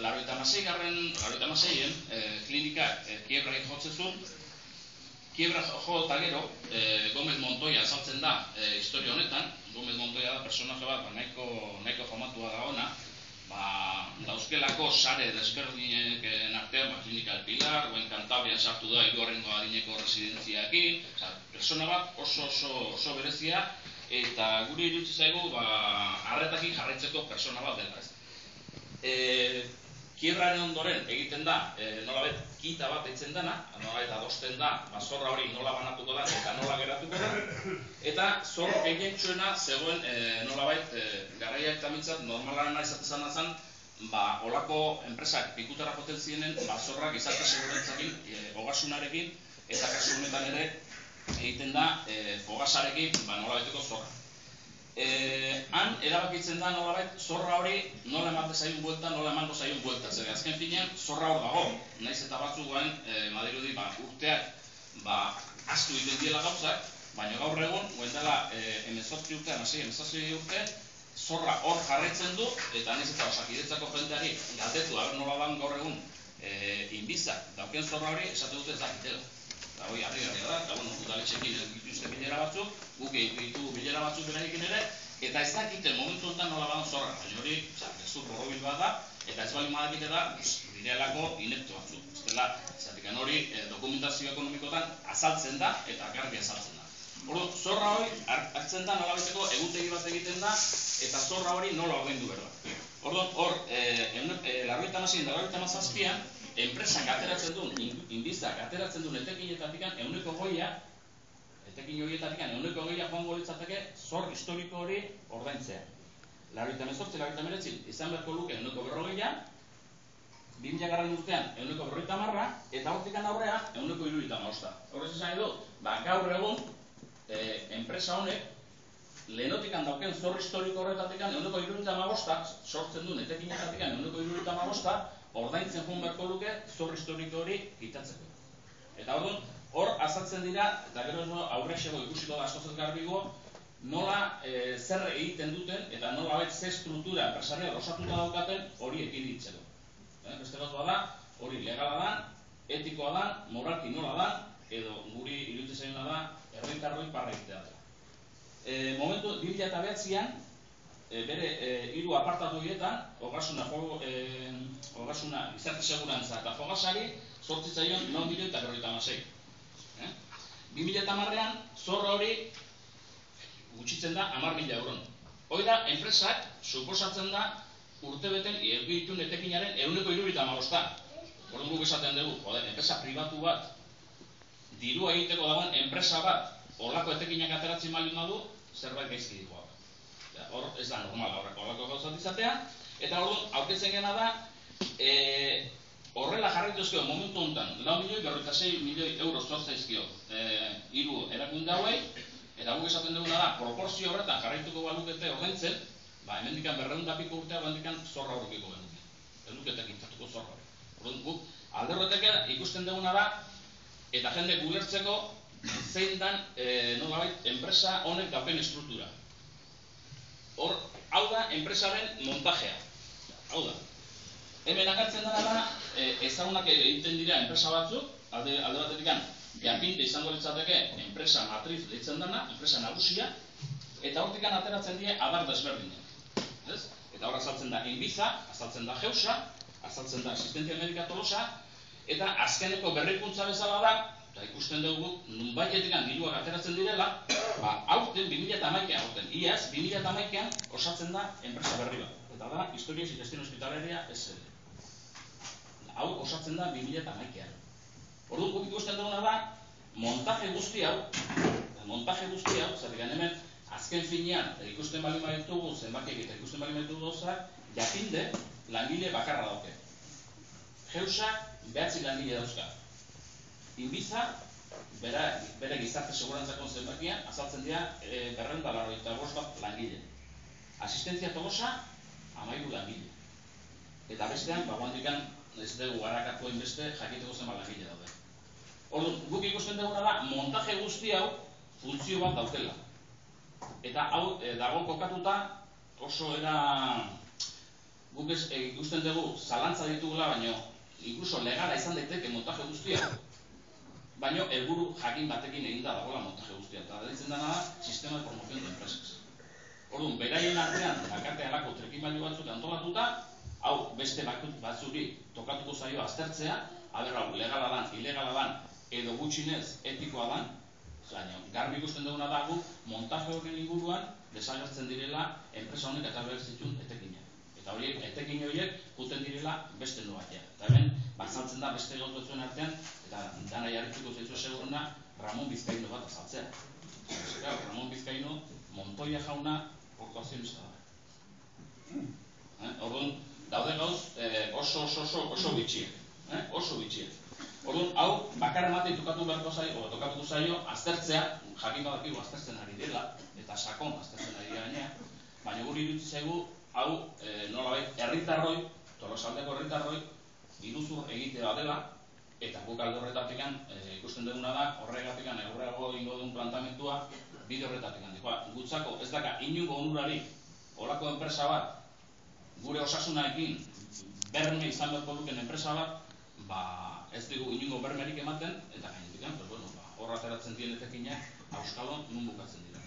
laro eta masei garren, laro eta maseien, e, klinika e, kiebra jotzezun, kiebra jo eta gero, e, Gomez Montoya azaltzen da e, historia honetan, Gomez Montoya da personaje bat, ba, nahiko, nahiko famatua da ona, ba, dauzkelako sare desberdinen artean, ba, klinika el Pilar, guen kantabrian sartu da, iruarrengo adineko residentziakin, oza, persona bat oso oso, oso berezia, eta guri irutzi zaigu, ba, arretakin jarraitzeko persona bat dela, ez. E, kiebraren ondoren egiten da, e, nolabet, kita bat eitzen dana, nolabet adosten da, ba, zorra hori nola banatuko da, eta nola geratuko da, eta zorro gehientsuena zegoen e, nolabait, e, garraia eta mintzat, normalaren nahi zatezan azan, ba, olako enpresak pikutara potentzienen, ba, zorrak izarte segurentzakin, e, ogasunarekin, eta kasu honetan ere, egiten da, e, ogasarekin, ba, nolabeteko zorra. Eh, han erabakitzen da nolabait zorra hori nola emate zaiun buelta, nola emango zaiun buelta. Zer, azken finean zorra hor dago, naiz eta batzu guen, eh, madirudi, ba, urteak, ba, astu egiten diela gauzak, baina gaur egun, guen dela, eh, emezortzi urte, hasi, emezortzi urte, zorra hor jarretzen du, eta naiz eta osakidetzako jenteari galdetu, nola dan gaur egun, eh, inbizak, dauken zorra hori, esate dute ez dakitela. Eta hori, harri harri da, eta bueno, udaletxekin dituzte bilera batzuk, guk ditu bilera batzuk berarekin ere, eta ez dakite momentu honetan nola badan zorra, baina hori, oza, ez du rogobil bat da, eta ez bali madakite da, direlako inepto batzuk. Ez dela, zatik hori, eh, dokumentazio ekonomikotan azaltzen da, eta garbi azaltzen da. Ordu, zorra hori hartzen da nola beteko egutegi bat egiten da, eta zorra hori nola ordaindu behar da. Ordu, hor, e, e, enpresak ateratzen duen, inbizak ateratzen duen etekinetatik euneko goia, etekin horietatik euneko goia joango litzateke zor historiko hori ordaintzea. Larita mezortzi, larita meretzi, izan beharko luke euneko berrogeia, 2000 garran urtean euneko berroita marra, eta hortikan aurrea euneko irurita maosta. Horrez esan edo, ba, gaur egun, e, enpresa honek, lehenotik dauken zor historiko horretatik euneko irurita maosta, sortzen duen etekinetatik euneko irurita maosta, ordaintzen joan beharko luke zor historiko hori itatzeko. Eta hor, hor azaltzen dira, eta gero aurrexego ikusiko da askoz garbigo, nola e, zer egiten duten eta nola bet ze struktura empresarial osatuta daukaten hori ekiditzeko. E, beste bat da, hori legala da, etikoa da, moralki nola da, edo guri iruditze zaiona da, errentarroi parra egitea da. E, momentu, 2009an, e, bere e, hiru apartatu hietan, ogasuna, jogo, e, ogasuna izarte segurantza eta fogasari, sortzi zaion 9 milioi eta berroita amasei. Eh? 2000 eta marrean, zorra hori gutxitzen da amar mila euron. Hoi da, enpresak, suposatzen da, urte beten, ergitun etekinaren euneko irurita amagosta. Horren guk esaten dugu, jode, enpresa pribatu bat, dirua egiteko dagoen enpresa bat, horlako etekinak ateratzen maliun du, zerbait gaizki ditua hor ez da normal horreko horreko gauzat izatea, eta hor aurketzen gena da, e, horrela ezkio momentu honetan, lau milioi, berroita zei milioi euro zortza ezkio e, iru erakunde hauei, eta guk esaten duguna da, proporzio horretan jarraituko balukete ordaintzen, ba, hemen dikan berreun da piko urtea, hemen zorra horrekiko genuke. Ez duketek intzatuko zorra. Horren guk, alde ikusten duguna da, eta jende gulertzeko, zein dan, e, nolabait, enpresa honek dauken estruktura. Hor, hau da, enpresaren montajea. Hau da. Hemen agertzen dara da, e, ezagunak egiten dira enpresa batzuk, alde, alde batetik an, japinte izango litzateke enpresa matriz ditzen dana, enpresa nagusia, eta hortikan ateratzen dira adar desberdinak. Ez? Eta hor azaltzen da inbiza, azaltzen da jeusa, azaltzen da asistentzia medika tolosa, eta azkeneko berrikuntza bezala da, eta ikusten dugu, nun baitetik diruak ateratzen direla, ba, aurten, 2008an aurten, iaz, 2008an osatzen da enpresa berri bat. Eta da, historia zitestien hospitaleria ez zen. Hau osatzen da 2008an. Orduan, guk ikusten duguna da, montaje guzti hau, montaje guzti hau, zer hemen, azken finean, ikusten bali maitugu, zenbakiek eta ikusten bali maitugu dozak, jakinde, langile bakarra dauke. Geusak, behatzi langile dauzka. Ibiza, bera, bere gizarte segurantzako zenbakia, azaltzen dira e, berren da eta bat langile. Asistentzia togosa, amairu langile. Eta bestean, ba, guantikan, ez dugu garakatu beste jakiteko zenbat langile daude. Orduan, guk ikusten duguna da, montaje guzti hau, funtzio bat daukela. Eta hau, e, dago kokatuta, oso era, guk ez, e, ikusten dugu zalantza ditugula, baino inkluso legala izan daiteke montaje guztia, baino helburu jakin batekin egin da dagoela montaje guztia. Eta da ditzen dena da, sistema de promoción de empresas. Orduan, beraien artean, dakarte alako trekimailu batzuk antolatuta, hau beste batzuri tokatuko zaio aztertzea, aber hau legala dan, ilegala dan, edo gutxinez etikoa dan, zaino, garbi ikusten duguna dago, montaje horren inguruan, desagertzen direla, enpresa honek eta behar zituen etekina. Eta horiek, etekin horiek, guten direla beste nua. Eta hemen, bazaltzen da beste gautu artean, eta dana jarrituko zaitu seguruna, Ramon Bizkaino bat azaltzea. Ramon Bizkaino, Montoya jauna, portuazionista da. Eh? Orduan, daude gauz eh, oso oso oso oso bitxiek. Eh? Oso bitxiek. Orduan, hau, bakarra mate tukatu beharko zaio, o tokatuko zaio, aztertzea, jakin badakigu aztertzen ari dela, eta sakon aztertzen ari gainea, baina guri irutzi zaigu, hau, e, nola bai, herritarroi, tolosaldeko herritarroi, iruzur egitea dela, eta guk alde horretatik e, ikusten duguna da, horregatik aurrego ingo duen plantamentua, bide horretatik dikoa. Gutzako, ez daka, inungo onurari, olako enpresa bat, gure osasunaekin berme izan beharko duken enpresa bat, ba, ez dugu inungo bermerik ematen, eta gainetik, pues, bueno, ba, horra ateratzen dienetekina, auskalo, nun bukatzen dira.